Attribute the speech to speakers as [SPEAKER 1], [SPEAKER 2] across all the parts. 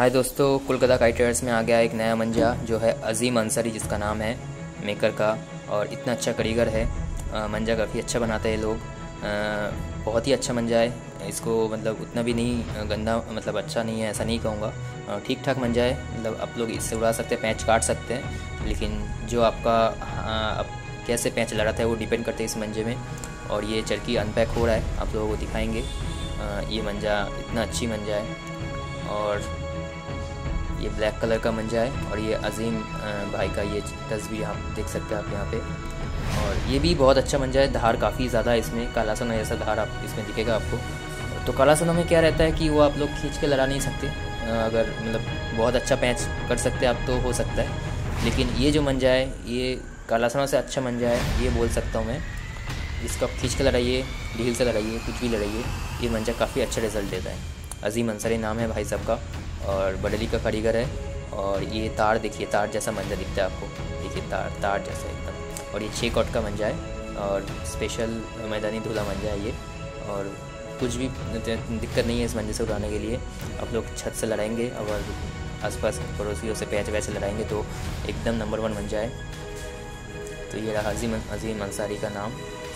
[SPEAKER 1] हाय दोस्तों कोलकाता काइटर्स में आ गया एक नया मंजा जो है अजीम अंसारी जिसका नाम है मेकर का और इतना अच्छा कारीगर है। आ, मंजा काफ़ी अच्छा बनाते हैं लोग। आ, बहुत ही अच्छा मंजा है। इसको मतलब उतना भी नहीं गंदा मतलब अच्छा नहीं है ऐसा नहीं कहूँगा। ठीक ठाक मंजा है। मतलब आप लोग इससे उड़ा सकते हैं पैंच काट सकते हैं लेकिन जो आपका आप कैसे पैंच लड़ाता है वो डिपेंड करते हैं इस मंजे में। और ये चरखी अनपैक हो रहा है आप लोगों को दिखाएँगे। ये मंजा इतना अच्छी मंजा है। और ये ब्लैक कलर का मंजा है और ये अजीम भाई का ये तस्वीर आप देख सकते हैं आप यहाँ पे। और ये भी बहुत अच्छा मंजा है, धार काफ़ी ज़्यादा है इसमें काला सोना जैसा धार आप, इसमें दिखेगा आपको। तो काला सोना में क्या रहता है कि वो आप लोग खींच के लड़ा नहीं सकते। अगर मतलब बहुत अच्छा पैच कर सकते आप तो हो सकता है। लेकिन ये जो मंजा है, ये काला सोना से अच्छा मंजा है, ये बोल सकता हूँ मैं। इसको आप खींच के लड़ाइए, ढील से लड़ाइए, कुछ भी लड़ाइए, ये मंजा काफ़ी अच्छा रिज़ल्ट देता है। अजीम अंसरी नाम है भाई साहब का। और बडली का कारीगर है। और ये तार देखिए, तार जैसा मंजा दिखता है आपको। देखिए, तार तार जैसा एकदम। और ये छः कॉट का मंजा है और स्पेशल मैदानी धुला मंजा है ये। और कुछ भी दिक्कत नहीं है इस मंजे से उड़ाने के लिए। आप लोग छत से लड़ाएँगे और आसपास पड़ोसियों से पैच वैच लड़ाएँगे तो एकदम नंबर वन मंजा है। तो ये रहा अजीम अजीम अंसारी का नाम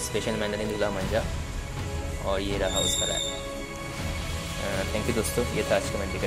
[SPEAKER 1] स्पेशल मैदानी धुला मंजा और ये रहा उसका थैंक यू दोस्तों, ये था आज का मंडी